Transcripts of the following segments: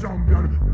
champion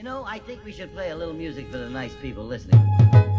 You know, I think we should play a little music for the nice people listening.